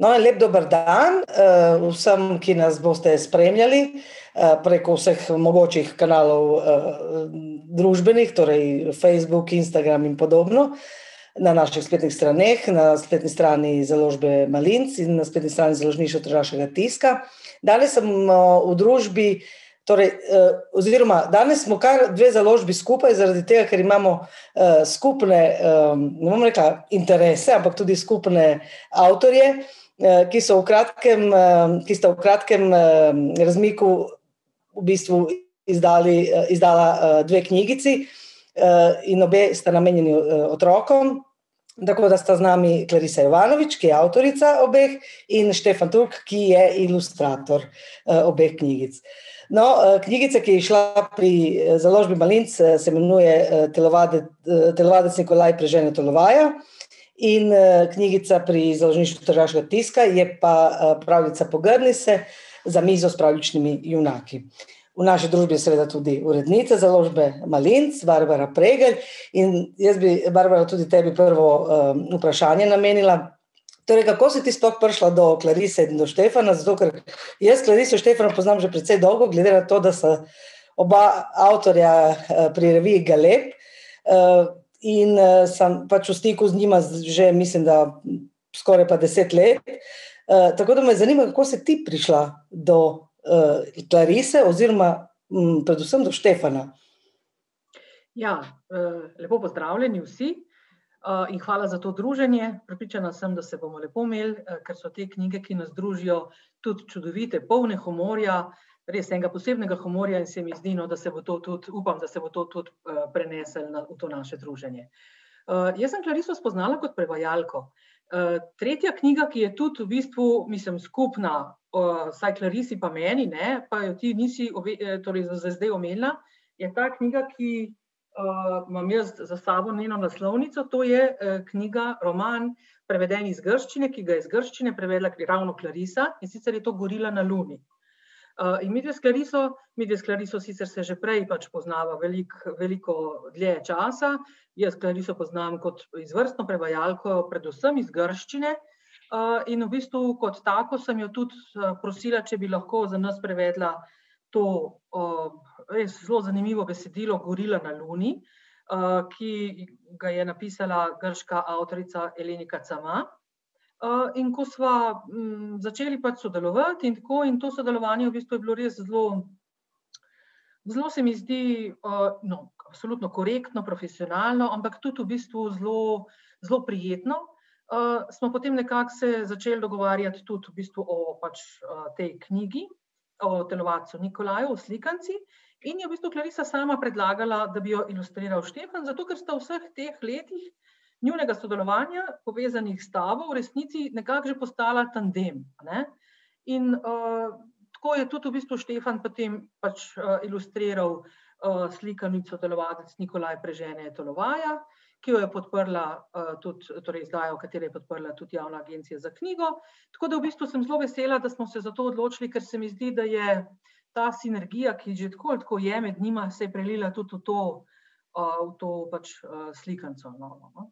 No, lep dober dan uh, vsem, ki nas boste spremljali uh, preko vseh mogočih kanalov uh, družbenih, torej Facebook, Instagram in podobno, na naših spletnih straneh, na spletni strani založbe Malinc in na spletni strani založništva Tržaškega tiska. Danes sem uh, v družbi Torej, uh, oziroma, danes smo kar dve založbi skupaj, zaradi tega, ker imamo uh, skupne, um, ne bom rekla, interese, ampak tudi skupne avtorje, ki so v kratkem, uh, ki sta v kratkem uh, razmiku v bistvu izdali, izdala dve knjigici, in obe sta namenjeni otrokom. Tako da sta z nami Klarisa Jovanovič, ki je avtorica obeh, in Štefan Turk, ki je ilustrator obeh knjigic. No, eh, knjigica, ki je šla pri eh, založbi Malinc, eh, se imenuje Telovadec Nikolaj Prežene Tolovaja. In knjigica pri založništvu Tržaškega tiska je pa pravljica Pogrni se za mizo s pravličnimi junaki. V naši družbi je seveda tudi urednica založbe Malinc, Barbara Pregelj. In jaz bi, Barbara, tudi tebi prvo um, vprašanje namenila. Torej, kako si ti sploh prišla do Klarise in do Štefana? Zato, ker jaz Klariso Štefana poznam že precej dolgo, glede na to, da sta oba avtorja eh, pri reviji Galep. Eh, in eh, sem pač v stiku z njima že, mislim, da skoraj pa deset let. Tako da me zanima, kako si ti prišla do Klarise, oziroma mm, predvsem do Štefana. Ja, lepo pozdravljeni vsi. Eh, in hvala za to druženje. Pripričana sem, da se bomo lepo imeli, eh, ker so te knjige, ki nas družijo, tudi čudovite, polne humorja, res enega posebnega humorja in se mi zdi, no, da se bo to tudi, upam, da se bo to tudi eh, prenesel na, v to naše druženje. Jaz sem Klariso spoznala kot prevajalko. Tretja knjiga, ki je tudi v bistvu, mislim, skupna, saj Clarisi pa meni, ne, pa jo ti nisi torej za zdaj omenila, je ta knjiga, ki uh, imam jaz za sabo njeno naslovnico, to je uh, knjiga, roman, preveden iz grščine, ki ga je iz grščine prevedla ravno Clarisa in sicer je to Gorila na Luni. Uh, in mi dve s Clariso, mi dve s Clariso sicer se že prej pač poznava velik, veliko dlje časa. Jaz Clariso poznam kot izvrstno prevajalko, predvsem iz grščine. Uh, in v bistvu kot tako sem jo tudi prosila, če bi lahko za nas prevedla to uh, res zelo zanimivo besedilo Gorila na Luni, uh, ki ga je napisala grška avtorica Elenika Cama. Uh, in ko smo um, začeli pač sodelovati, in, tako, in to sodelovanje v bistvu je bilo res zelo, zelo se mi zdi, uh, no, absolutno korektno, profesionalno, ampak tudi v bistvu zelo, zelo prijetno. Uh, smo potem nekako se začeli dogovarjati tudi v bistvu o pač, uh, tej knjigi, o telovadcu Nikolaju, o slikanci. In je v bistvu Klarisa sama predlagala, da bi jo ilustriral Štefan, zato ker sta v vseh teh letih njunega sodelovanja, povezanih s tabo, v resnici nekako že postala tandem. Ne? In uh, tako je tudi v bistvu Štefan potem pač uh, ilustriral uh, slikanico telovadec Nikolaj Prežene Tolovaja ki jo je podprla uh, tudi, torej izdaja, v kateri je podprla tudi javna agencija za knjigo. Tako da v bistvu sem zelo vesela, da smo se za to odločili, ker se mi zdi, da je ta sinergija, ki že tako tako je med njima, se je prelila tudi v to, uh, v to pač, uh, slikanco. No, no.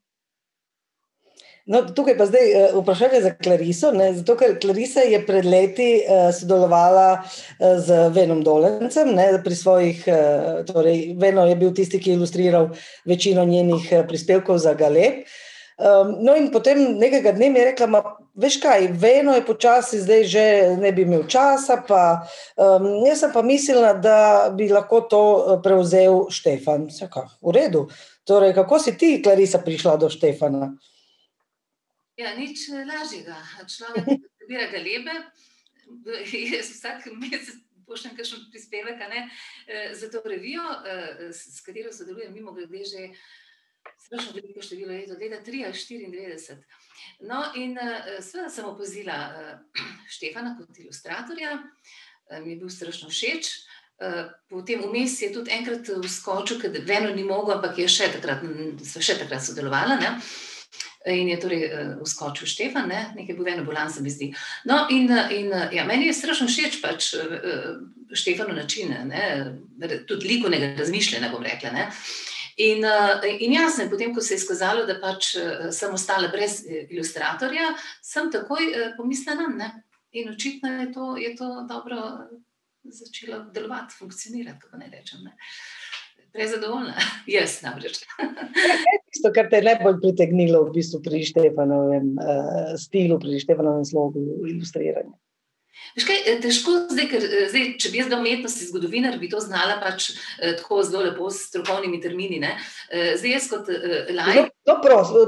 No. Tukaj pa zdaj uh, vprašanje za Klariso. Ne, zato, ker Klarisa je pred leti uh, sodelovala uh, z Venom Dolencem ne, pri svojih, uh, torej Veno je bil tisti, ki je ilustriral večino njenih uh, prispevkov za Galep. Um, no, in potem nekega dne mi je rekla, ma, veš kaj, Veno je počasi, zdaj že ne bi imel časa, pa um, jaz sem pa mislila, da bi lahko to prevzel Štefan. Vse, v redu. Torej, kako si ti, Klarisa, prišla do Štefana? Ja, nič lažjega. Človek zbira galebe, vsak mesec pošljem kakšen prispevek ne, eh, za to revijo, eh, s katero sodelujem mimo grede že strašno veliko število let, od leta 3 ali 94. No in eh, seveda sem opazila Štefana kot ilustratorja, mi je bil strašno všeč. Potem vmes je tudi enkrat vskočil, ker Veno ni mogel, ampak je še takrat, še takrat sodelovala. Ne. In je torej uh, vskočil Štefan, ne? nekaj bo eno bolan, se mi zdi. No, in, in ja, meni je strašno všeč pač uh, Štefano način, ne? tudi likovnega razmišljanja, bom rekla. Ne? In, in jasno, potem, ko se je izkazalo, da pač sem ostala brez ilustratorja, sem takoj pomislila na ne. In očitno je to, je to dobro začelo delovati, funkcionirati, kako naj rečem. Ne. Prezadovoljna, jaz namreč. Tisto, kar te je najbolj pritegnilo v bistvu pri Štefanovem uh, stilu, pri Štefanovem slogu ilustriranja. Kaj, eh, težko zdaj, ker eh, zdaj, če bi jaz bil umetnosti zgodovinar, bi to znala pač eh, tako zelo lepo s strokovnimi termini. Ne? Zdaj, jaz kot eh, lajk. No, prosim,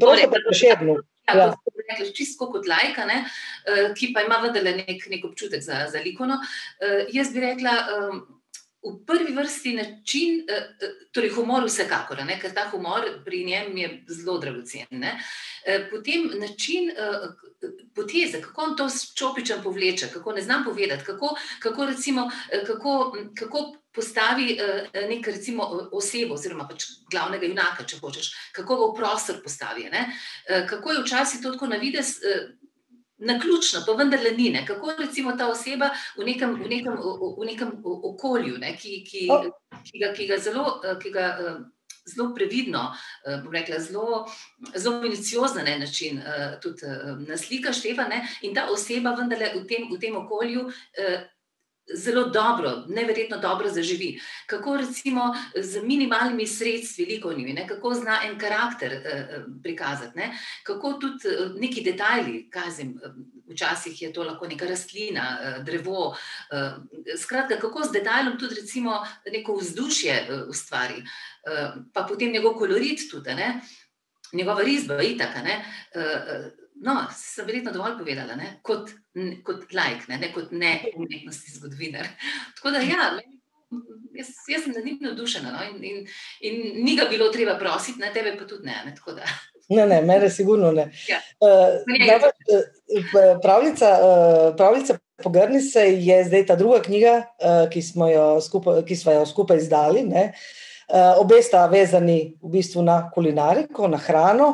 prosim, pa še eno. Ja, ja. Čisto kot lajka, ne, ki pa ima vendarle nek, nek občutek za, za likono. Jaz bi rekla, v prvi vrsti način, eh, eh, torej humor, vsekakor, ne, ker ta humor pri njem je zelo dragocen. Ne. Eh, potem način, poteze, kako on to s čopičem povleče, kako ne znam povedati, kako, kako, recimo, kako, kako postavi nek recimo osebo, oziroma pač glavnega junaka, če hočeš, kako ga v prostor postavi. Ne. Kako je včasih to tako na vides na ključno, pa vendarle ni. Ne? Kako recimo ta oseba v nekem, v nekem, v nekem okolju, ne? ki, ki, ki, ga, ki ga zelo. Ki ga, Zelo previdno, rekla, zelo, zelo minuciozno na način, tudi naslika Štefana, in ta oseba, vendarle, v tem, v tem okolju, zelo dobro, neverjetno dobro zaživi. Kako recimo z minimalnimi sredstvi, likovnimi, kako zna en karakter eh, prikazati, ne? kako tudi eh, neki detajli, kazim. Včasih je to lahko neka rastlina, eh, drevo. Eh, skratka, kako z detajlom tudi recimo neko vzdušje ustvari, pa potem njegov kolorit tudi, ne? njegova risba, itaka. Ne? No, sem verjetno dovolj povedala, ne? kot kot like, ne, ne kot ne umetnosti zgodovinar. Tako da, ja, jaz, jaz sem nad njim navdušena no, in, in, in ni ga bilo treba prositi, na tebe pa tudi ne. ne Ne, ne, mene sigurno ne. Ja. Uh, pravljica, uh, pravljica Pogrni se je zdaj ta druga knjiga, uh, ki, smo jo skupaj, ki smo jo skupaj izdali. Uh, obe sta vezani v bistvu na kulinariko, na hrano.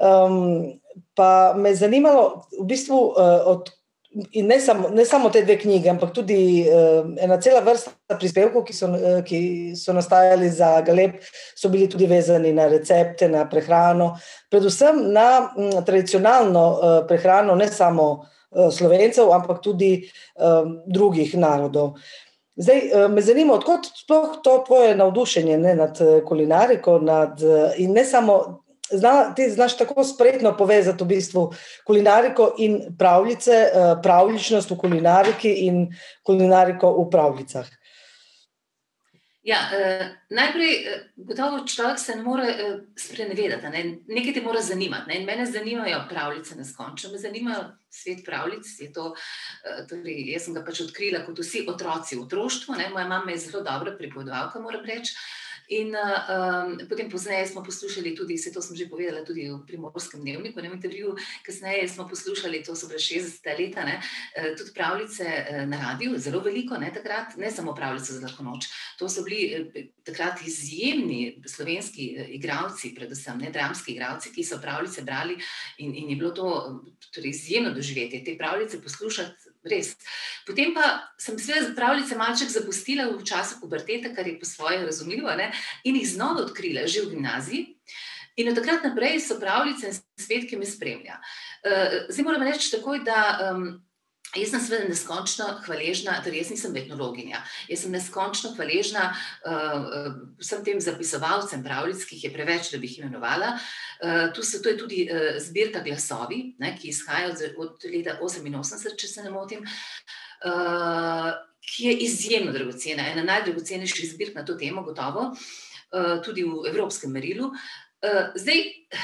Um, pa me je zanimalo, v bistvu, uh, od In ne samo, ne samo te dve knjige, ampak tudi uh, ena cela vrsta prispevkov, ki so, uh, ki so nastajali za Galeb, so bili tudi vezani na recepte, na prehrano, predvsem na m, tradicionalno uh, prehrano, ne samo uh, slovencev, ampak tudi uh, drugih narodov. Zdaj, uh, me zanima, odkot sploh to tvoje navdušenje ne, nad kulinariko nad, in ne samo zna, ti znaš tako spretno povezati v bistvu kulinariko in pravljice, eh, pravličnost v kulinariki in kulinariko v pravljicah. Ja, eh, najprej, eh, gotovo človek se ne more eh, sprenevedati, ne? nekaj te mora zanimati. Ne? Mene zanimajo pravljice neskončno, me zanimajo svet pravljic. To, eh, torej, jaz sem ga pač odkrila kot vsi otroci v otroštvu. Ne? Moja mama je zelo dobra pripovedovalka, moram reči. In um, potem pozneje smo poslušali tudi, vse to sem že povedala, tudi v primorskem dnevniku, ne v intervjuju, kasneje smo poslušali, to so bile 60 leta, ne, eh, tudi pravljice eh, na radiju, zelo veliko, ne takrat, ne samo pravljice za lahko noč. To so bili takrat izjemni slovenski igravci, predvsem ne dramski igravci, ki so pravljice brali in, in je bilo to torej, izjemno doživetje, te pravljice poslušati res. Potem pa sem se pravljice malček zapustila v času pubertete, kar je po svoje razumljivo, ne? in jih znova odkrila že v gimnaziji. In od takrat naprej so pravljice in svet, ki me spremlja. Uh, zdaj moram reči takoj, da um, Jaz sem seveda neskončno hvaležna, torej jaz nisem etnologinja, jaz sem neskončno hvaležna uh, vsem tem zapisovalcem pravljic, ki jih je preveč, da bi jih imenovala. Uh, tu so, to je tudi uh, zbirka glasovi, ne, ki izhaja od, od leta 88, če se ne motim, uh, ki je izjemno dragocena, ena najdragocenejših zbirk na to temo, gotovo, uh, tudi v evropskem merilu. Eh, zdaj,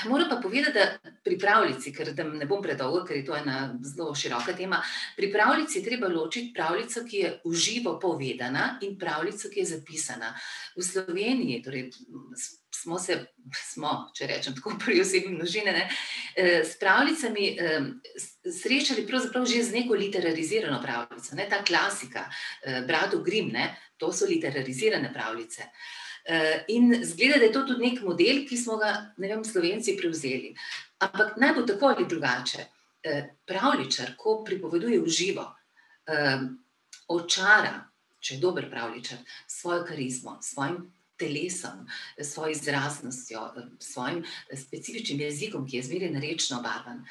moram pa povedati, da pri pravljici, ker ne bom predolgo, ker je to ena zelo široka tema, pri pravljici je treba ločiti pravljico, ki je uživo povedana, in pravljico, ki je zapisana. V Sloveniji, torej, smo se, smo, če rečem tako, pri osebi množine, ne, eh, s pravljicami eh, srečali pravzaprav že z neko literarizirano pravljico, ne, ta klasika, Brado Grim, ne, to so literarizirane pravljice. Eh, in zgleda, da je to tudi nek model, ki smo ga, ne vem, slovenci prevzeli. Ampak naj bo tako ali drugače. Eh, pravličar, ko pripoveduje v živo, eh, očara, če je dober pravličar, svojo karizmo, svojim telesom, svojo izraznostjo, svojim specifičnim jezikom, ki je zmeraj rečno obarvan.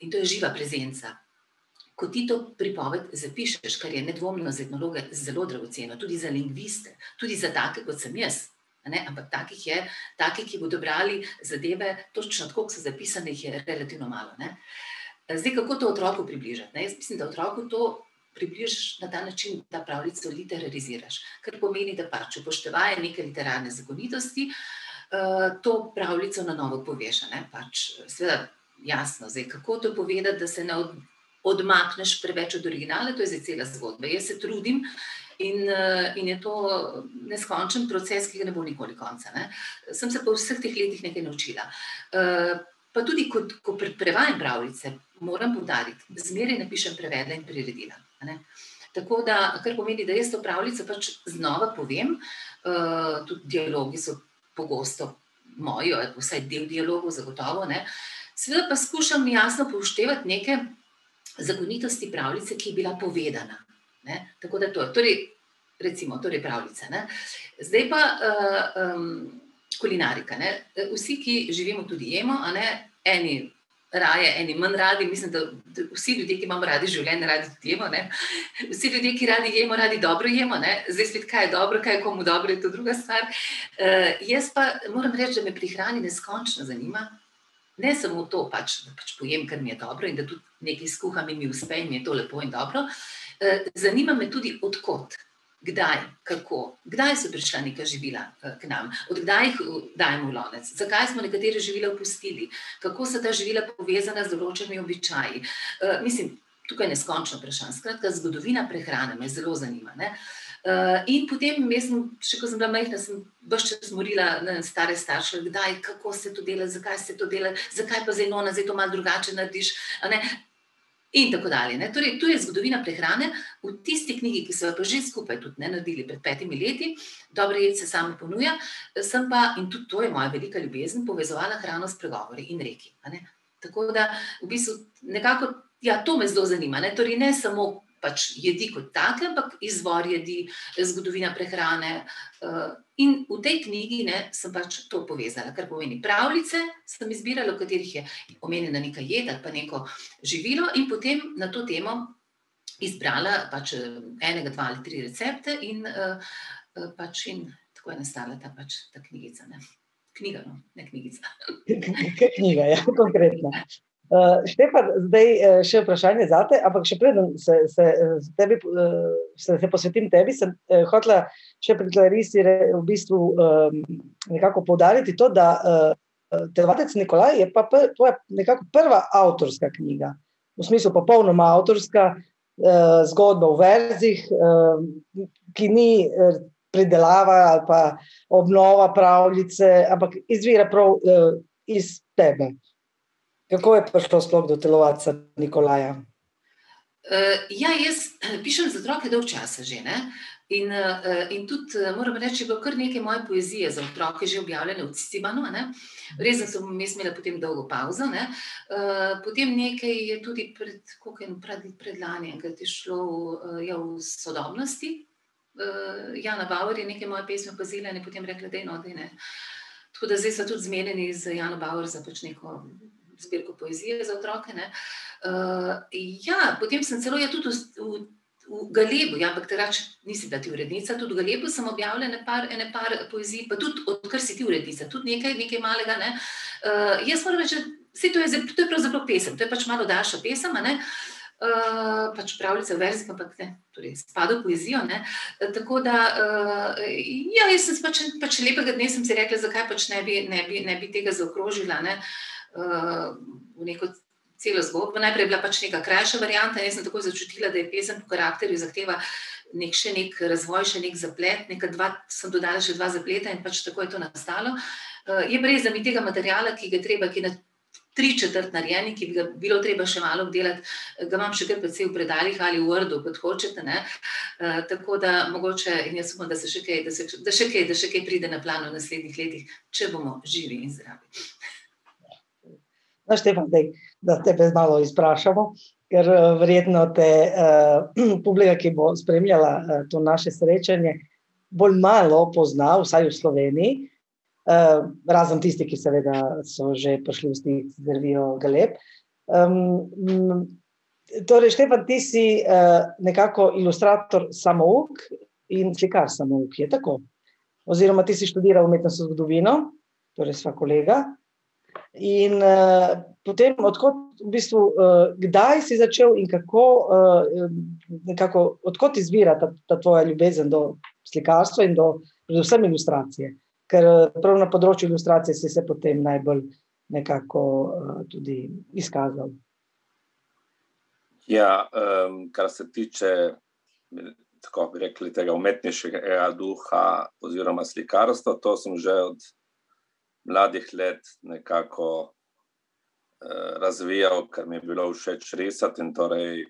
In to je živa prezenca. Ko ti to pripoved zapišeš, kar je nedvomno za etnologe zelo dragoceno, tudi za lingviste, tudi za take kot sem jaz. Ampak takih je, takih, ki bodo brali zadeve, točno tako, kot so zapisane, jih je relativno malo. Ne? Zdaj, kako to otroku približati? Ne? Jaz mislim, da otroku to približaš na ta način, da pravljico literariziraš. Kar pomeni, da pač upoštevaje neke literarne zakonitosti, uh, to pravljico na novo poveš. Pač, Sveda, jasno, zdaj, kako to povedati, da se ne od, odmakneš preveč od originala, to je zdaj cela zgodba. Jaz se trudim. In, in je to neskončen proces, ki ga ne bo nikoli konca. Ne? Sem se pa v vseh teh letih nekaj naučila. Uh, pa tudi, ko, ko prevajam pravljice, moram poudariti, zmeraj napišem prevedla in priredila. Tako da, kar pomeni, da jaz to pravljico pač znova povem, uh, tudi dialogi so pogosto moji, vsaj del dialogov, zagotovo. Ne. Sveda pa skušam jasno pouštevati neke zakonitosti pravljice, ki je bila povedana. Ne. Tako da to je, torej, recimo, torej pravljica. Ne. Zdaj pa uh, um, kulinarika. Ne. Vsi, ki živimo, tudi jemo, eni raje, eni manj radi. Mislim, da, vsi ljudje, ki imamo radi življenje, radi tudi jemo. Ne? Vsi ljudje, ki radi jemo, radi dobro jemo. Ne? Zdaj spet, kaj je dobro, kaj je komu dobro, je to druga stvar. Uh, jaz pa moram reči, da me pri hrani neskončno zanima. Ne samo to, pač, da pač pojem, ker mi je dobro in da tudi nekaj skuham in mi uspe in mi je to lepo in dobro. Uh, zanima me tudi, odkot kdaj, kako, kdaj so prišla neka živila eh, k nam, odkdaj jih eh, dajemo v lonec, zakaj smo nekatere živila opustili, kako so ta živila povezana z določenimi običaji. Mislim, tukaj je neskončno vprašanje. Skratka, zgodovina prehrane me zelo zanima. Ne? Uh, in potem, sem, še ko sem bila majhna, sem vse čas morila na stare starše, kdaj, kako se to dela, zakaj se to dela, zakaj pa zdaj no, zdaj to malo drugače narediš. In tako dalje. Torej, tu je zgodovina prehrane v tisti knjigi, ki so jo pa že skupaj tudi ne, naredili pred petimi leti, dobro jed se samo ponuja. Sem pa, in tudi to je moja velika ljubezen, povezovala hrano s pregovori in reki. Tako da, v bistvu, nekako, ja, to me zelo zanima. Ne, torej, ne samo pač jedi kot take, ampak izvor jedi, zgodovina prehrane. Uh, in v tej knjigi ne, sem pač to povezala, kar pomeni pravljice, sem izbirala, v katerih je omenjena neka jed ali pa neko živilo, in potem na to temo izbrala pač enega, dva ali tri recepte, in, uh, pač in tako je nastala ta, pač, ta knjigica. Ne. Knjiga, no, ne knjigica. Knjiga, ja, konkretno. Uh, Štefan, zdaj uh, še vprašanje za te, ampak še preden se, se, tebi, uh, se, se posvetim tebi, sem uh, hotela še pri Clarisi v bistvu um, nekako poudariti to, da uh, Telovadec Nikolaj je pa pr, tvoja nekako prva avtorska knjiga, v smislu popolnoma avtorska uh, zgodba v verzih, uh, ki ni uh, pridelava ali pa obnova pravljice, ampak izvira prav uh, iz tebe. Kako je prišlo sploh do telovadca Nikolaja? Uh, ja, jaz pišem za otroke dolg časa že. Ne? In, uh, in tudi moram reči, da je bilo kar nekaj moje poezije za otroke že objavljene v Cicibanu. Res sem imela potem dolgo pauzo. Uh, potem nekaj je tudi pred, pred, predlani, ki je šlo uh, ja, v sodobnosti. Uh, Jana Bauer je nekaj moje pesmi opazila in je potem rekla, da je no, da je ne. Tako da zdaj so tudi zmenjeni z Jano Bauer za pač neko zbirko poezije za otroke. Uh, ja, potem sem celo ja, tudi v, v, v Galebu, ja, ampak takrat nisi bila ti urednica, tudi v Galebu sem objavila ene par, ene par poezij, pa tudi odkar si ti urednica, tudi nekaj, nekaj malega. Ne. Uh, jaz moram reči, da to je, to je pravzaprav pesem, to je pač malo daljša pesem. Uh, pač pravljice v verzih, ampak ne, torej spada v poezijo. Ne. Tako da, uh, ja, jaz sem pač, pač lepega dne si rekla, zakaj pač ne bi, ne bi, ne bi tega zaokrožila. Ne. Uh, v neko celo zgodbo. Najprej je bila pač neka krajša varianta, jaz sem tako začutila, da je pesem po karakterju zahteva nek še nek razvoj, še nek zaplet. Dva, sem dodala še dva zapleta in pač tako je to nastalo. Je brez da mi tega materijala, ki ga treba, ki je na tri četrt narejen, ki bi ga bilo treba še malo obdelati, ga imam še kar precej v predaljih ali v Wordu, kot hočete. Ne? Tako da mogoče in jaz upam, da se še kaj, da, se, da še kaj, da še kaj pride na plano v naslednjih letih, če bomo živi in zdravi. Znaš, Štefan, dej, da te malo izprašamo, ker verjetno te uh, publika, ki bo spremljala uh, to naše srečanje, bolj malo pozna, vsaj v Sloveniji, uh, razen tisti, ki seveda so že prišli v stik z revijo Galeb. Um, torej, Štefan, ti si uh, nekako ilustrator samouk in slikar samouk, je tako? Oziroma, ti si študiral umetnostno zgodovino, torej sva kolega. In uh, potem, odkot, v bistvu, uh, kdaj si začel in kako, uh, nekako, odkot izvira ta, ta tvoja ljubezen do slikarstva in do, predvsem, ilustracije? Ker prav na področju ilustracije si se potem najbolj nekako uh, tudi izkazal. Ja, um, kar se tiče, tako bi rekli, tega umetniškega duha oziroma slikarstva, to sem že od mladih let nekako eh, razvijal, ker mi je bilo všeč risati. Torej,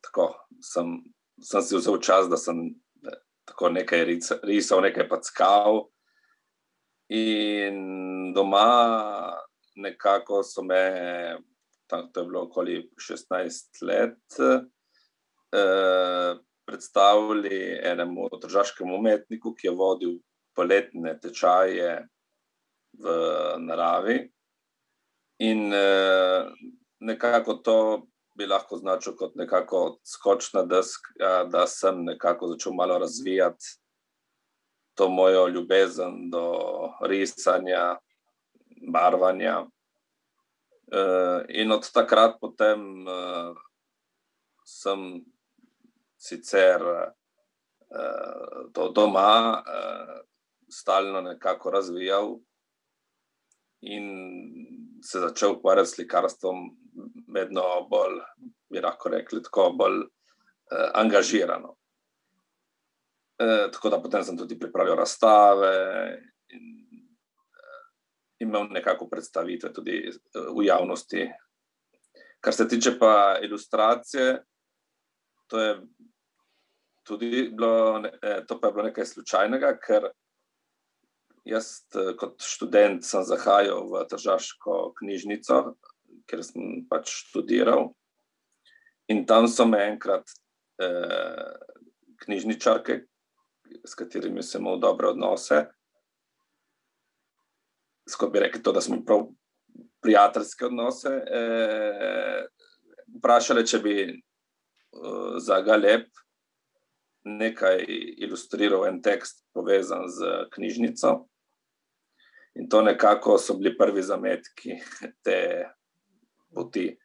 tako sem, sem si vzel čas, da sem eh, tako nekaj risal, nekaj packal. In doma nekako so me, tam, to je bilo okoli 16 let, eh, predstavili enemu državskemu umetniku, ki je vodil poletne tečaje v naravi. In uh, nekako to bi lahko značil kot nekako skočna deska, da sem nekako začel malo razvijati to mojo ljubezen do risanja, barvanja. Uh, in od takrat potem uh, sem sicer to doma stalno nekako razvijal, in se začel ukvarjati s slikarstvom, vedno bolj, bi lahko rekli, tako bolj eh, angažirano. Eh, tako da potem sem tudi pripravil razstave in eh, imel nekako predstavitve tudi eh, v javnosti. Kar se tiče pa ilustracije, to je tudi bilo, eh, to pa je bilo nekaj slučajnega, ker Jaz, eh, kot študent, sem zahajal v Tržavsko knjižnico, ker sem pač študiral. In tam so me enkrat eh, knjižničarke, s katerimi sem imel dobre odnose, skoro bi rekel, to, da smo prav prijateljske odnose, eh, vprašali, če bi eh, za Galep nekaj ilustriral, en tekst povezan z knjižnico. In to nekako so bili prvi zametki te poti.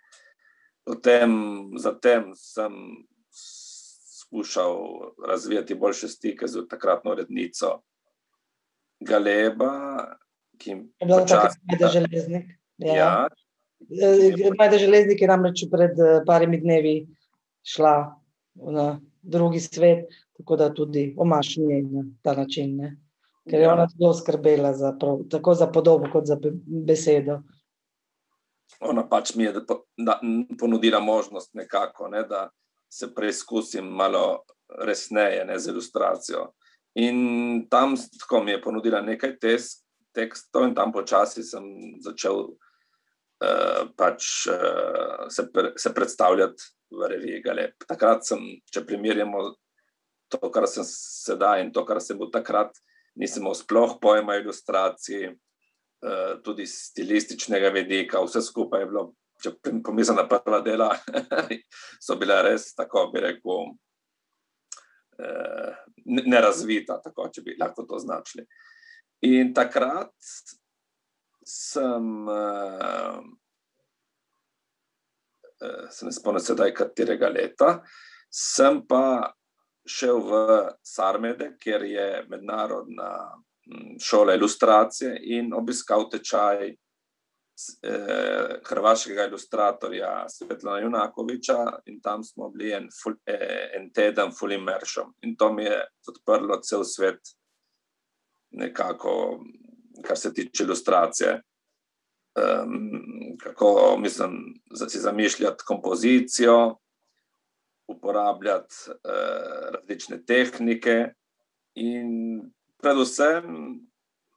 Potem, zatem sem skušal razvijati boljše stike z takratno urednico Galeba, ki je bila počas... tako Majda Železnik. Ja. Ja. Eh, Majda Železnik je namreč pred eh, parimi dnevi šla na drugi svet, tako da tudi omašnje na ta način. Ne? Ker je ja. ona zelo skrbela za, prav, tako za podobo, kot za besedo. Ona pač mi je da, ponudila možnost, nekako, ne, da se preizkusim malo resneje ne, z ilustracijo. In tam mi je ponudila nekaj tes, tekstov, in tam počasi sem začel uh, pač, uh, se, pre, se predstavljati v reviji Galep. Takrat sem, če primerjamo to, kar sem sedaj in to, kar sem bil takrat nisem imel sploh pojma ilustracij, eh, tudi stilističnega vidika, vse skupaj je bilo, če pomislim na prva dela, so bile res, tako bi rekel, eh, nerazvita, tako če bi lahko to značili. In takrat sem, eh, se ne spomnim sedaj, katerega leta, sem pa šel v Sarmede, kjer je mednarodna mm, šola ilustracije in obiskal tečaj eh, hrvaškega ilustratorja Svetlana Junakoviča in tam smo bili en, ful, eh, en teden full immersion in to mi je odprlo cel svet nekako, kar se tiče ilustracije. Um, kako mislim, da si zamišljati kompozicijo, uporabljati uh, različne tehnike, in predvsem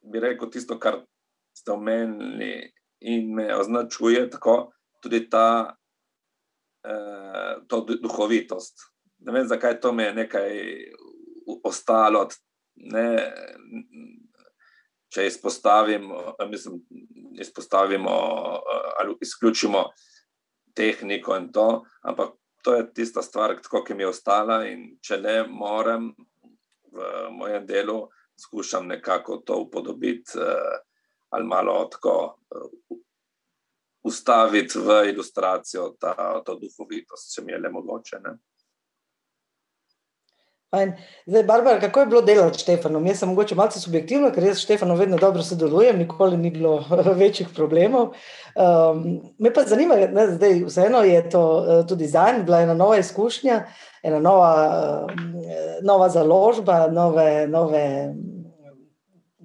bi rekel tisto, kar ste omenili in me označuje, tako tudi ta uh, duhovitost. Ne vem, zakaj to mi je nekaj ostalo ne, če izpostavimo, mislim, izpostavimo ali izključimo tehniko in to, ampak to je tista stvar, ki mi je ostala. Če ne morem v mojem delu, skušam nekako to upodobiti ali malo tako ustaviti v ilustracijo ta, ta duhovitost, če mi je le mogoče. Ne? Zdaj, Barbara, kako je bilo delati s Štefanom? Jaz sem mogoče malce subjektivna, ker jaz s Štefanom vedno dobro sodelujem, nikoli ni bilo večjih problemov. Um, me pa zanima, da zdaj vseeno je to uh, tudi za njega bila ena nova izkušnja, ena nova, uh, nova založba, nove, nove,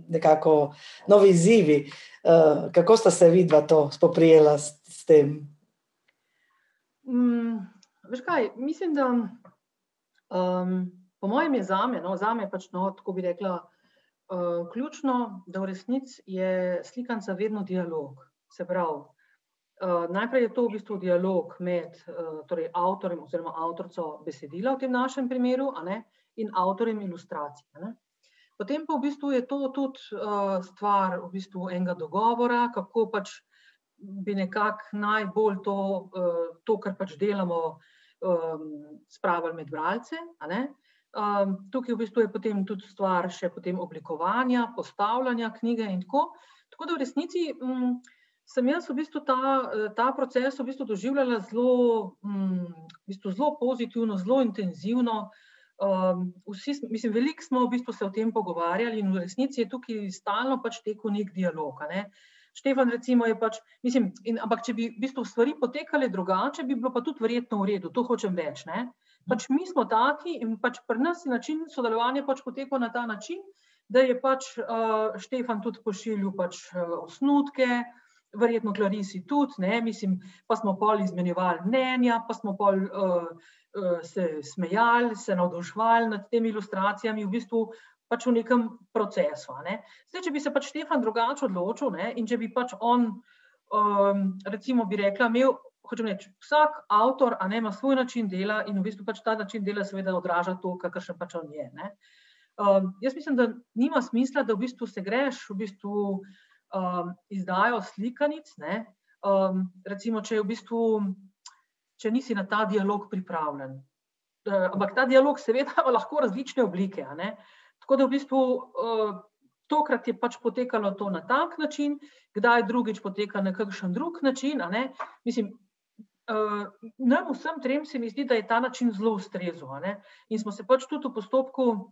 nekako, novi izzivi. Uh, kako sta se vidva to spoprijela s, s tem? Mm, veš kaj, mislim, da. Um, po mojem, je za me, no, za me pač, no, tako bi rekla, uh, ključno, da v resnici je slikanca vedno dialog. Se pravi, uh, najprej je to v bistvu dialog med uh, torej avtorjem oziroma avtorico besedila v tem našem primeru ne, in avtorjem ilustracije. Potem pa v bistvu je to tudi uh, stvar v bistvu enega dogovora, kako pač bi nekako najbolj to, uh, to kar pač delamo, um, spravili med bralce. Um, tukaj v bistvu je potem tudi stvar še potem oblikovanja, postavljanja knjige in tako. Tako da v resnici um, sem jaz v bistvu ta, ta proces v bistvu doživljala zelo, um, v bistvu zelo pozitivno, zelo intenzivno. Um, vsi, mislim, veliko smo v bistvu se o tem pogovarjali in v resnici je tukaj stalno pač tekel nek dialog. Ne? Štefan, recimo, je pač, mislim, in, ampak če bi v bistvu stvari potekale drugače, bi bilo pa tudi verjetno v redu, to hočem več. Ne? Pač mi smo taki in pač pri nas je način sodelovanja pač potekal na ta način, da je pač uh, Štefan tudi pošiljal pač, uh, osnutke, verjetno Klarisi tudi, ne, mislim, pa smo pol izmenjevali mnenja, pa smo pol uh, uh, se smejali, se navduševali nad temi ilustracijami, v bistvu pač v nekem procesu. Ne. Zdaj, če bi se pač Štefan drugače odločil ne, in če bi pač on, um, recimo, bi rekla, imel hočem reči, vsak avtor ne, ima svoj način dela in v bistvu pač ta način dela seveda odraža to, kar še pač on je. Um, jaz mislim, da nima smisla, da v bistvu se greš v bistvu um, izdajo slikanic. Um, recimo, če, v bistvu, če nisi na ta dialog pripravljen. Uh, ampak ta dialog seveda ima lahko različne oblike. Tako da v bistvu. Uh, Tokrat je pač potekalo to na tak način, kdaj drugič poteka na kakšen drug način. Mislim, nam vsem trem se mi zdi, da je ta način zelo ustrezen. In smo se pač tudi v postopku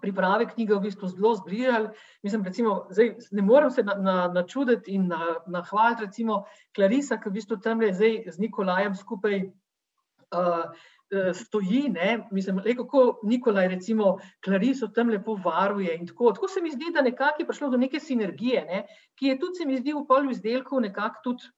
priprave knjige v bistvu zelo zbližali. Mislim, recimo, zdaj, ne morem se načuditi na, na in nahvaliti, na recimo, Klarisa, ki v bistvu tam le zdaj z Nikolajem skupaj. Uh, Stoji, ne? mislim, le kako Nikolaj, recimo, Klariso tam lepo varuje. Tako. tako se mi zdi, da nekako je prišlo do neke sinergije, ne? ki je tudi, se mi zdi, v polju izdelkov nekako tudi,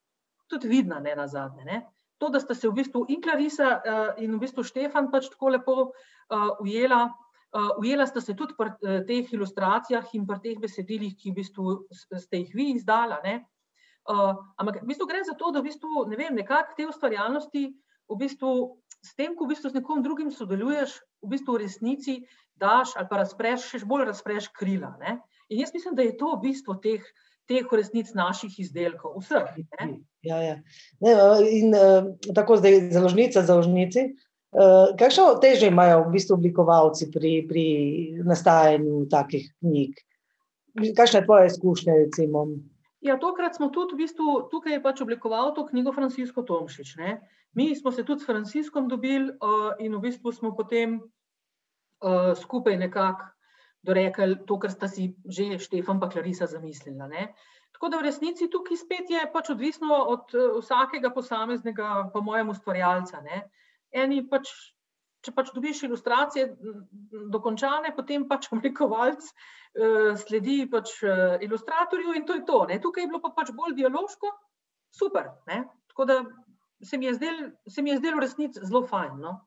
tudi vidna, ne na zadnje. Ne? To, da sta se v bistvu in Klarisa uh, in v bistvu Štefan pač tako lepo uh, ujela. Uh, ujela sta se tudi pri uh, teh ilustracijah in pri teh besedilih, ki v bistvu ste jih vi izdala. Uh, ampak v bistvu gre za to, da v bistvu, ne vem, nekako te ustvarjalnosti, v bistvu, s tem, ko v bistvu z nekom drugim sodeluješ, v bistvu v resnici daš ali pa razpreš, še bolj razpreš krila. Ne? In jaz mislim, da je to v bistvu teh teh resnic naših izdelkov, vseh. Ja, ja. Ne, in uh, tako zdaj založnice, založnici. Uh, kakšno teže imajo v bistvu oblikovalci pri, pri nastajanju takih knjig? Kakšne je tvoje izkušnje? Recimo? Ja, tokrat smo tudi, v bistvu, tukaj pač oblikoval to knjigo Francisko Tomšič. Ne? Mi smo se tudi s Franciskom dobili uh, in v bistvu smo potem uh, skupaj nekako dorekli to, kar sta si že Štefan in Klarisa zamislila. Ne? Tako da v resnici tukaj spet je pač odvisno od uh, vsakega posameznega, po mojem, ustvarjalca. Ne? Eni pač, če pač dobiš ilustracije dokončane, potem pač oblikovalc uh, sledi pač uh, ilustratorju in to je to. Ne? Tukaj je bilo pa pač bolj dialoško, super. Ne? Tako da se mi je zdelo zdel v resnici zelo fajn. No?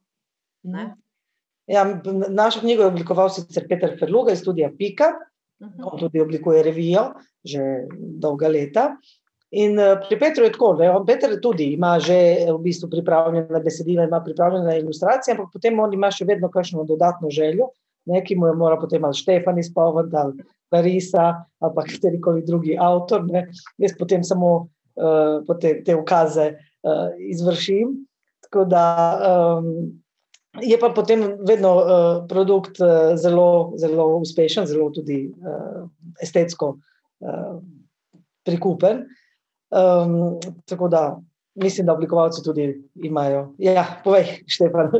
Mm. Ja, našo knjigo je oblikoval sicer Peter Ferluga iz studija Pika, mhm. on tudi oblikuje revijo že dolga leta. In eh, pri Petru je tako, da on Peter tudi ima že v bistvu pripravljene besedila, ima pripravljene ilustracije, ampak potem on ima še vedno kakšno dodatno željo, ne, ki mu jo mora potem ali Štefan izpovedati, ali Larisa, ali pa katerikoli drugi avtor. Ne. Jaz potem samo uh, potem te ukaze uh, izvršim. Tako da um, je pa potem vedno uh, produkt uh, zelo, zelo uspešen, zelo tudi uh, estetsko uh, prikupen. Um, tako da mislim, da oblikovalci tudi imajo. Ja, povej, Štefan.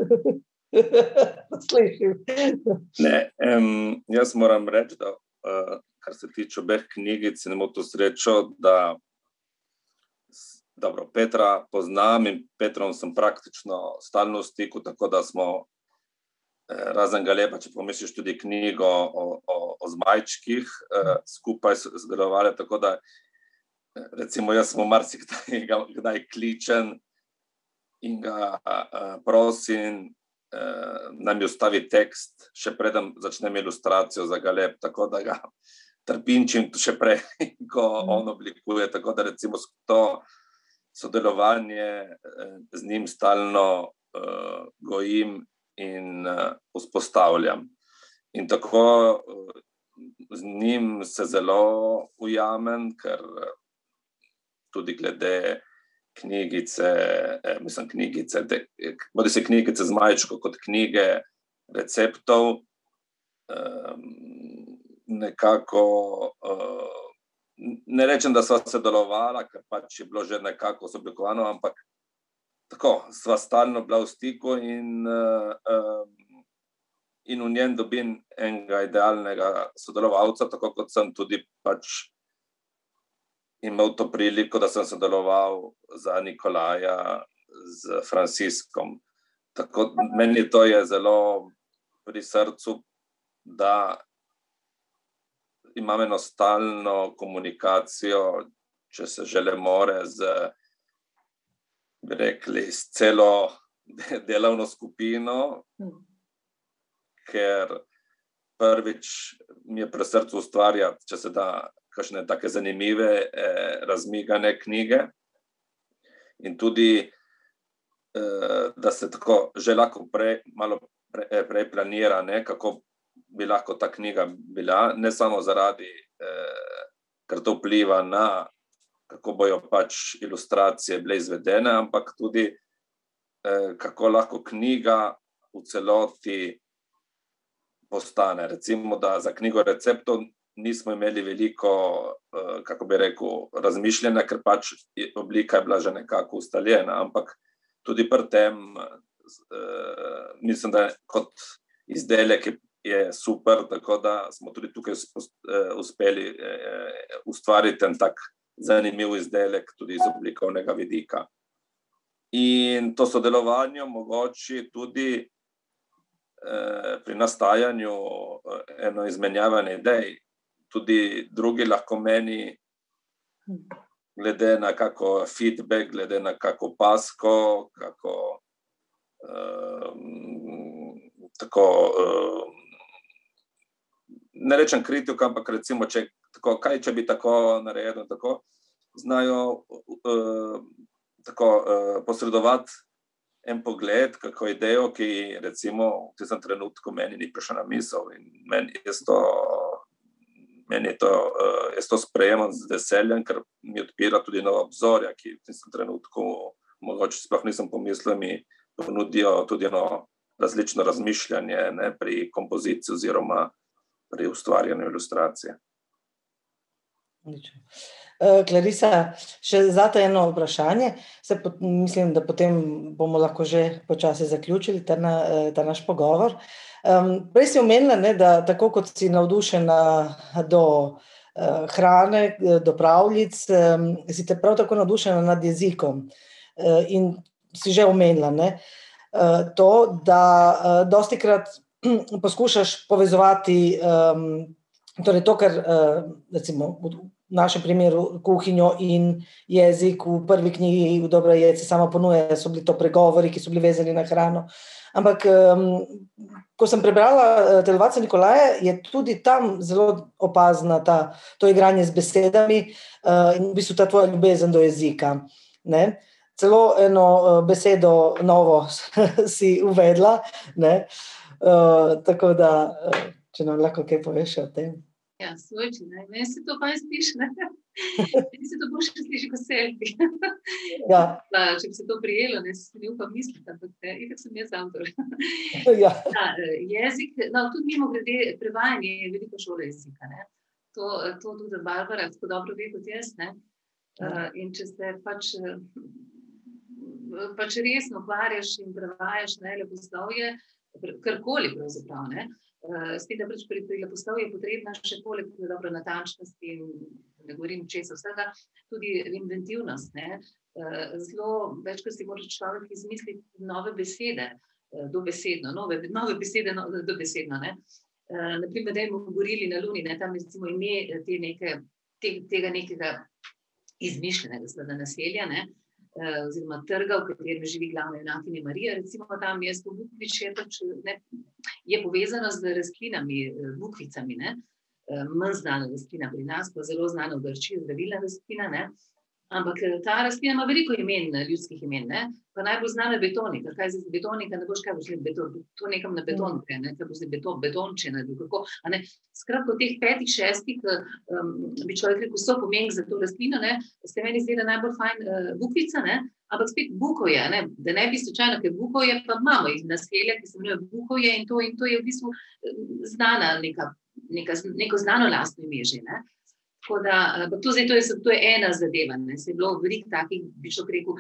Ne, um, jaz moram reči, da uh, kar se tiče obeh knjigic, imamo to srečo, da dobro, Petra poznam in Petrom sem praktično stalno v stiku, tako da smo eh, razen ga lepa, če pomisliš tudi knjigo o, o, o zmajčkih, eh, skupaj sodelovali, tako da eh, recimo jaz smo marsikdaj kdaj kličen in ga uh, prosim, uh, naj mi ustavi tekst, še preden začnem ilustracijo za Galeb, tako da ga trpinčim še prej, ko on oblikuje, tako da recimo to sodelovanje z njim stalno uh, gojim in uh, vzpostavljam. In tako uh, z njim se zelo ujamem, ker uh, tudi glede knjigice, eh, mislim, knjigice, bodi se knjigice z majčko, kot knjige receptov. Eh, nekako, eh, ne rečem, da so se delovala, ker pač je bilo že nekako oblikovano, ampak tako sva stalno bila v stiku in, eh, in v njem dobim enega idealnega sodelovalca, tako kot sem tudi pač imel to priliko, da sem sodeloval za Nikolaja z Franciskom. Tako, meni to je zelo pri srcu, da imam eno stalno komunikacijo, če se žele more, z, rekli, s celo delovno skupino, ker prvič mi je pri srcu ustvarjati, če se da kakšne tako zanimive, eh, razmigane knjige. In tudi, eh, da se tako že lahko prej, malo prej, eh, prej planira, ne, kako bi lahko ta knjiga bila, ne samo zaradi, eh, ker to vpliva na kako bojo pač ilustracije bile izvedene, ampak tudi, eh, kako lahko knjiga v celoti. Postane. Recimo, da za knjigo receptov nismo imeli veliko, uh, kako bi rekel, razmišljanja, ker pač oblika je bila že nekako ustaljena. Ampak tudi pri tem, uh, mislim, da je kot izdelek je, super, tako da smo tudi tukaj uh, uspeli uh, ustvariti en tak zanimiv izdelek, tudi iz oblikovnega vidika. In to sodelovanje omogoči tudi. Pri nastajanju eno izmenjavanje idej, tudi drugi lahko meni, glede na kako feedback, glede na kako pasko, kako. Um, tako, um, ne rečem kritika, ampak recimo, če, tako, kaj če bi tako naredili, tako znajo uh, tako, uh, posredovati en pogled, kako idejo, ki recimo v tem trenutku meni ni prišla na misel in meni je to meni je to, uh, jaz to sprejemam z veseljem, ker mi odpira tudi nova obzorja, ki v tem trenutku, mogoče sploh nisem pomislil, mi ponudijo tudi eno različno razmišljanje ne, pri kompoziciji oziroma pri ustvarjanju ilustracije. Klarisa, še za to eno vprašanje. Se, mislim, da potem bomo lahko že počasi zaključili ta, na, eh, ta naš pogovor. Um, prej si omenila, ne, da tako kot si navdušena do uh, hrane, do pravljic, um, si te prav tako navdušena nad jezikom. Uh, in si že omenila ne, uh, to, da uh, dosti krat poskušaš povezovati um, torej to, kar uh, recimo. V našem primeru, kuhinjo in jezik, v prvi knjigi, v Dobro je, se samo ponuja, so bili to pregovori, ki so bili vezani na hrano. Ampak um, ko sem prebrala uh, Telovaca Nikolaja, je tudi tam zelo opazna ta, to igranje z besedami uh, in v bistvu ta tvoja ljubezen do jezika. Ne? Celo eno uh, besedo novo si uvedla. Uh, tako da, uh, če nam lahko kaj poveš o tem. Ja, ne. Meni se to pa sliši, ne. Meni se to bolj še sliši kot selfi. Ja. Pa, če bi se to prijelo, ne, se ne upam misliti, ampak itak sem jaz avtor. Ja. Ja, jezik, no, tudi mimo grede, prevajanje je veliko šole jezika, ne. To, to tudi Barbara tako dobro ve kot jaz, ne. Uh, in če se pač, pač resno ukvarjaš in prevajaš, ne, leposlovje, karkoli pravzaprav, ne, uh, s tem, da pač pri, leposlovju je potrebna še poleg dobro natančnosti in ne govorim česa vsega, tudi inventivnost, ne. Uh, zelo večkrat si mora človek izmisliti nove besede, dobesedno, nove, nove besede, no, dobesedno, ne. Naprimer, da imamo gorili na Luni, ne, tam je recimo ime te neke, te, tega nekega izmišljenega naselja, ne, oziroma trga, v katerem živi glavna junakinja Marija, recimo tam je Bukvič je, pač, ne, je povezana z rastlinami, bukvicami, ne, uh, manj znana rastlina pri nas, pa zelo znana v Grčiji, zdravilna rastlina, ne, ampak ta rastlina ima veliko imen, ljudskih imen, ne, pa najbolj znana je betonika, kaj zdaj betonika, ne boš kaj boš beton, to nekam na beton, ne, kaj boš zdaj beton, betonče, ne, kako, skratka, od teh petih, šestih, um, bi človek rekel, so pomenk za to rastlino, ne, se meni zdi, da najbolj fajn uh, bukvica, ne, ampak spet bukovje, ne, da ne bi slučajno, ker bukovje pa imamo iz naselja, ki se imenuje bukovje in to, in to je v bistvu znana neka, neka, neko znano lastno ime že, ne. Tako da, to, zdaj, to, je, to je ena zadeva. Ne. Se je bilo veliko takih, bi šlo rekel,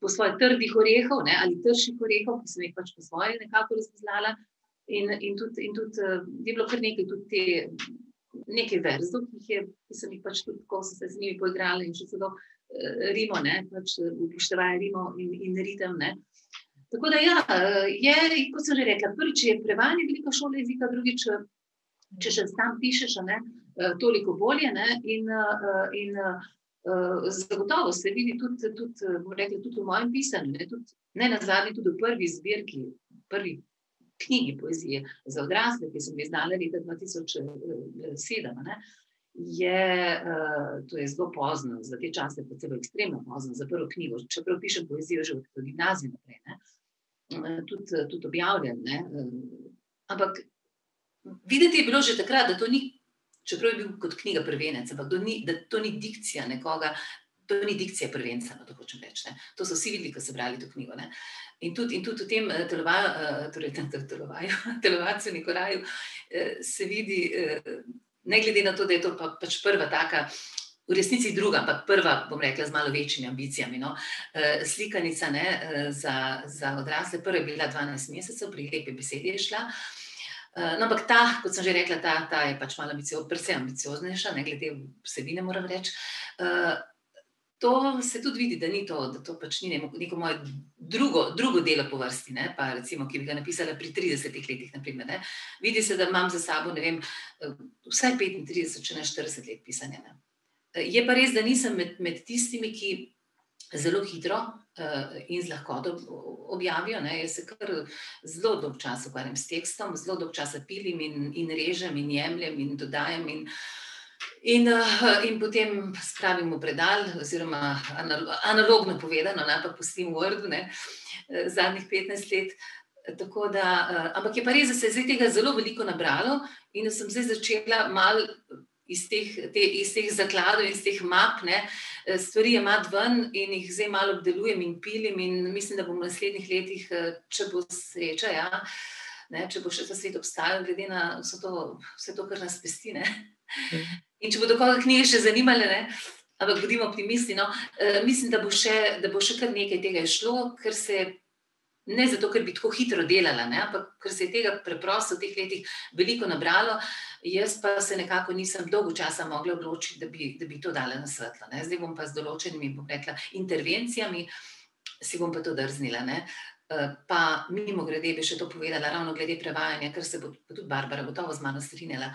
po svoje trdih orehov ne, ali trših orehov, ki sem jih pač po svoje nekako razpoznala. In, in tudi, in tudi je bilo kar nekaj tudi te, nekaj verzov, ki, je, ki sem jih pač tudi, ko sem se z njimi poigrala in še celo Rimo, ne, pač upoštevaje Rimo in, in ritem. Ne. Tako da, ja, je, kot sem že rekla, prvič je prevajanje veliko šole jezika, drugič, če še tam pišeš, ne, toliko bolje. Ne? In, in zagotovo se vidi tudi, tudi, rekla, tudi v mojem pisanju, ne, ne na zadnji, tudi v prvi zbirki, prvi knjigi poezije za odrasle, ki sem jih izdala leta 2007. Ne? Je, to je zelo pozno, za te čase pa celo ekstremno pozno, za prvo knjigo, čeprav pišem poezijo že od gimnazije naprej, ne? tudi, tudi objavljam. Ne? Ampak videti je bilo že takrat, da to ni, čeprav je bil kot knjiga prvenec, ampak ni, da to ni dikcija nekoga, to ni dikcija prvenca, no, to hočem reči. Ne? To so vsi videli, ko so brali to knjigo. Ne? In tudi, in tudi v tem telovaju, torej tem telovaju, telovaciju Nikolaju, se vidi, ne glede na to, da je to pa, pač prva taka, v resnici druga, ampak prva, bom rekla, z malo večjimi ambicijami. No? Slikanica ne, za, za odrasle, prva je bila 12 mesecev, pri lepi besedi je šla. No, ampak ta, kot sem že rekla, ta, ta je pač malo ambiciozna, predvsem ambicioznejša, ne glede vsebine, moram reči. To se tudi vidi, da ni to, da to pač ni neko moje drugo, drugo delo po vrsti, ne, pa recimo, ki bi ga napisala pri 30 letih, naprimer, ne. Vidi se, da imam za sabo, vem, vsaj 35, če ne 40 let pisanja. Ne. Je pa res, da nisem med, med tistimi, ki zelo hitro uh, in z lahkoto objavijo. Ne. Jaz se kar zelo dolg čas ukvarjam s tekstom, zelo dolg čas pilim in, in režem in jemljem in dodajam. In, In, in potem spravimo predal, oziroma analogno povedano, ne, pa pustim v Wordu, ne, zadnjih 15 let. Da, ampak je pa res, da se je zdaj tega zelo veliko nabralo in sem zdaj začela malo iz teh, te, iz teh zakladov, iz teh map, ne, stvari imati ven in jih zdaj malo obdelujem in pilim. In mislim, da bom v naslednjih letih, če bo sreča, ja, ne, če bo še ta svet obstajal, glede na vse to, vse to kar nas pesti. Ne. In če bodo koga knjige še zanimale, ne, ampak bodimo optimisti, no, mislim, da bo, še, da bo še kar nekaj tega šlo, ker se ne zato, ker bi tako hitro delala, ne, ampak ker se je tega preprosto v teh letih veliko nabralo, jaz pa se nekako nisem dolgo časa mogla odločiti, da bi, da bi to dala na svetlo. Ne. Zdaj bom pa z določenimi, bom rekla, intervencijami, si bom pa to drznila. Ne. Pa mimo grede bi še to povedala, ravno glede prevajanja, ker se bo tudi Barbara gotovo z mano strinjala.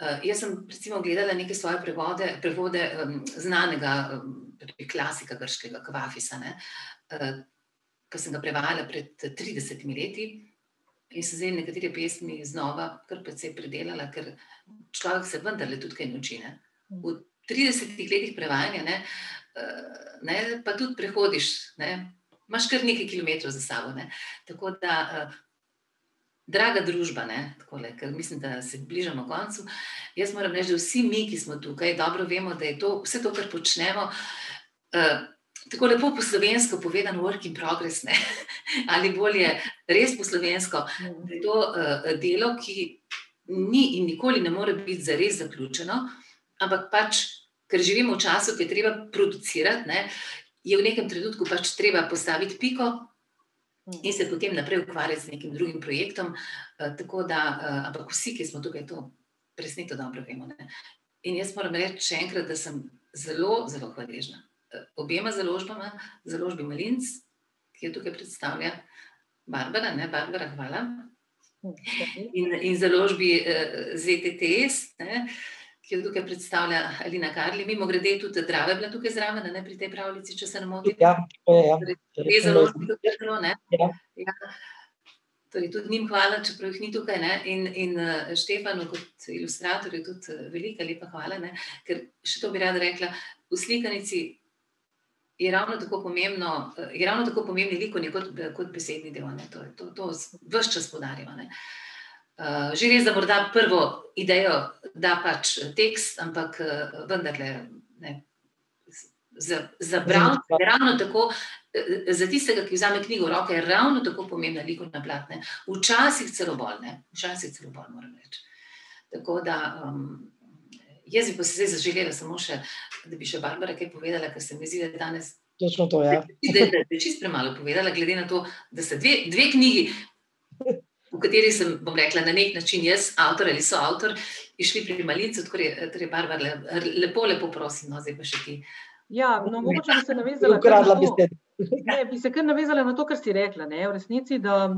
Uh, jaz sem recimo gledala neke svoje prevode, prevode um, znanega um, klasika grškega Kvafisa, uh, ki sem ga prevajala pred 30 leti in sem zdaj nekatere pesmi znova kar precej predelala, ker človek se vendarle tudi kaj nauči. Ne? V 30 letih prevajanja, ne, uh, ne, pa tudi prehodiš, ne, imaš kar nekaj kilometrov za sabo. Ne? Tako da uh, draga družba, takole, ker mislim, da se bližamo koncu. Jaz moram reči, da vsi mi, ki smo tukaj, dobro vemo, da je to, vse to, kar počnemo. Uh, Tako lepo po slovensko povedano, work in progress, ne? ali bolje, res po slovensko, da je to uh, delo, ki ni in nikoli ne more biti za res zaključeno, ampak pač, ker živimo v času, ki je treba producirati, ne? je v nekem trenutku pač treba postaviti piko in se potem naprej ukvarjati z nekim drugim projektom. Uh, tako da, uh, ampak vsi, ki smo tukaj, to resnično dobro vemo. Ne? In jaz moram reči še enkrat, da sem zelo, zelo hvaležna obema založbama, založbi Malinc, ki jo tukaj predstavlja Barbara, ne Barbara, hvala. In, in založbi uh, ZTTS, ne, ki jo tukaj predstavlja Alina Karli. Mimo grede, tudi Drava je bila tukaj zraven, ne pri tej pravljici, če se ne motim. Ja, ja. Torej, zelo zelo zelo. Ja. Torej, tudi njim hvala, čeprav jih ni tukaj. Ne? In, in uh, Štefanu, kot ilustratorju, tudi uh, velika, lepa hvala. Ne? Ker še to bi rada rekla, v slikanici je ravno tako pomembno, je ravno tako pomembni likovni kot, kot besedni del. To, to, to vse čas podarjamo. Uh, Uh, že res, da morda prvo idejo da pač tekst, ampak uh, vendarle ne. Za, za bralce je ravno tako, uh, za tistega, ki vzame knjigo v roke, je ravno tako pomembna likovna platna. Včasih celo bolj, ne, včasih celo bolj, moram reči. Tako da, um, jaz bi pa se zdaj zaželela samo še, da bi še Barbara kaj povedala, ker se mi zdi, da je danes. Točno to, ja. Da je čist premalo povedala, glede na to, da se dve, dve knjigi v kateri sem, bom rekla, na nek način jaz, avtor ali so avtor, išli pri Malincu, je, torej, Barbara, lepo, lepo prosim, no, zdaj pa še ti. Ja, no, mogoče bi se navezala. Ukradla bi se. Ne, bi se kar navezala na to, kar si rekla. Ne? V resnici, da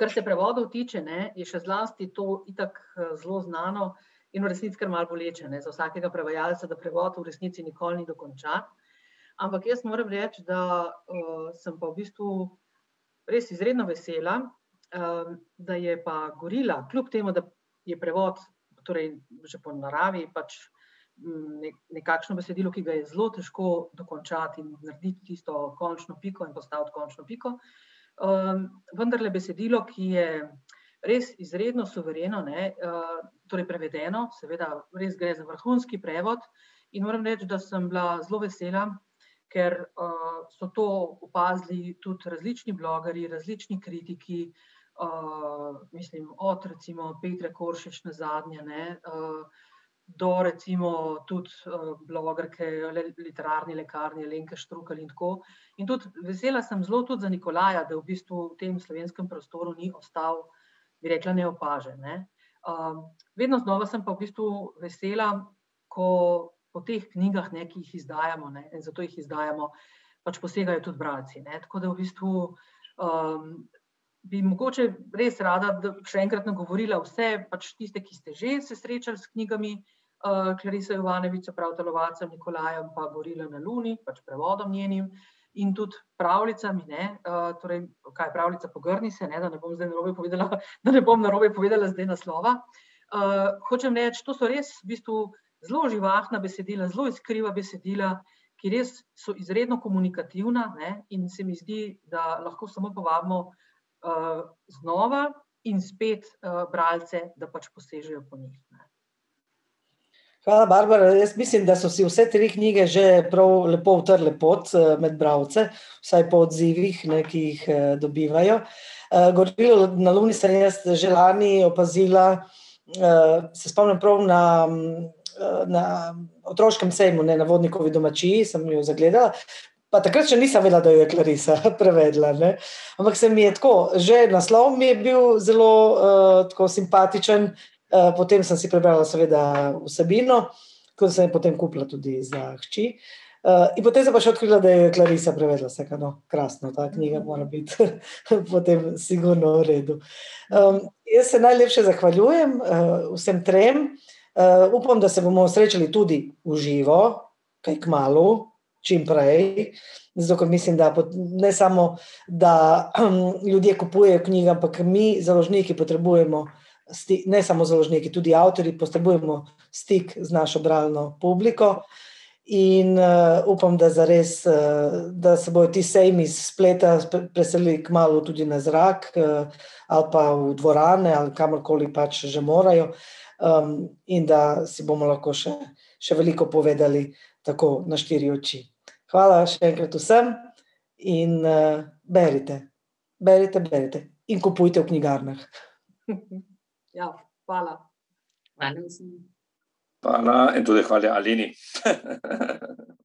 kar se prevodov tiče, ne, je še zlasti to itak eh, zelo znano in v resnici kar malo boleče ne, za vsakega prevajalca, da prevod v resnici nikoli ni dokončan. Ampak jaz moram reči, da uh, sem pa v bistvu res izredno vesela, um, da je pa gorila, kljub temu, da je prevod, torej že po naravi, pač nek, nekakšno besedilo, ki ga je zelo težko dokončati in narediti tisto končno piko in postaviti končno piko. Um, vendar le besedilo, ki je res izredno suvereno, ne, uh, torej prevedeno, seveda, res gre za vrhunski prevod. In moram reči, da sem bila zelo vesela, ker uh, so to opazili tudi različni blogeri, različni kritiki, uh, uh, mislim, od recimo Petra Koršič na zadnje, ne, uh, do recimo tudi uh, blogerke, literarni lekarni, Lenke Štrukel in tako. In tudi vesela sem zelo tudi za Nikolaja, da v bistvu v tem slovenskem prostoru ni ostal, bi rekla, neopažen. Ne. Um, vedno znova sem pa v bistvu vesela, ko po teh knjigah, ne, ki jih izdajamo, ne, zato jih izdajamo, pač posegajo tudi bralci. Ne. Tako da v bistvu um, bi mogoče res rada, da še enkrat nagovorila vse, pač tiste, ki ste že se srečali s knjigami uh, Clarisa Jovanoviča, prav telovacem Nikolajem, pa Gorila na Luni, pač prevodom njenim in tudi pravljicami, ne, uh, torej, kaj je pravljica, pogrni se, ne, da ne bom zdaj narobe povedala, da ne bom narobe povedala zdaj naslova. Uh, hočem reči, to so res v bistvu zelo živahna besedila, zelo iskriva besedila, ki res so izredno komunikativna ne, in se mi zdi, da lahko samo povabimo uh, znova in spet uh, bralce, da pač posežejo po njih. Ne. Hvala, Barbara. Jaz mislim, da so si vse tri knjige že prav lepo utrle pot eh, med bralce, vsaj po odzivih, ne, ki jih dobivajo. Gorilo na Luni sem jaz že lani opazila, se spomnim prav na, na otroškem sejmu, ne na vodnikovi domačiji, sem jo zagledala. Pa takrat še nisem vedela, da jo je Klarisa prevedla. Ne? Ampak se mi je tako, že naslov mi je bil zelo uh, simpatičen, potem sem si prebrala, seveda, vsebino, ko sem jo potem kupila tudi za hči. Uh, in potem sem pa še odkrila, da je Klarisa prevedla, vse kar no, krasno, ta knjiga mora biti potem sigurno v redu. Um, jaz se najlepše zahvaljujem uh, vsem trem. Uh, upam, da se bomo srečali tudi v živo, kaj k malu, čim prej. Zato, mislim, da ne samo, da um, ljudje kupujejo knjige, ampak mi, založniki, potrebujemo, ne samo založniki, tudi avtori, potrebujemo stik z našo bralno publiko. In uh, upam, da, zares, uh, da se bodo ti sejmi iz spleta preselili k malu tudi na zrak, uh, ali pa v dvorane, ali kamorkoli pač že morajo, um, in da si bomo lahko še, še veliko povedali, tako na štiri oči. Hvala še enkrat vsem in uh, berite, berite, berite in kupujte v knjigarnah. Ja, hvala. Hvala vsem. Hvala in tudi hvala Alini.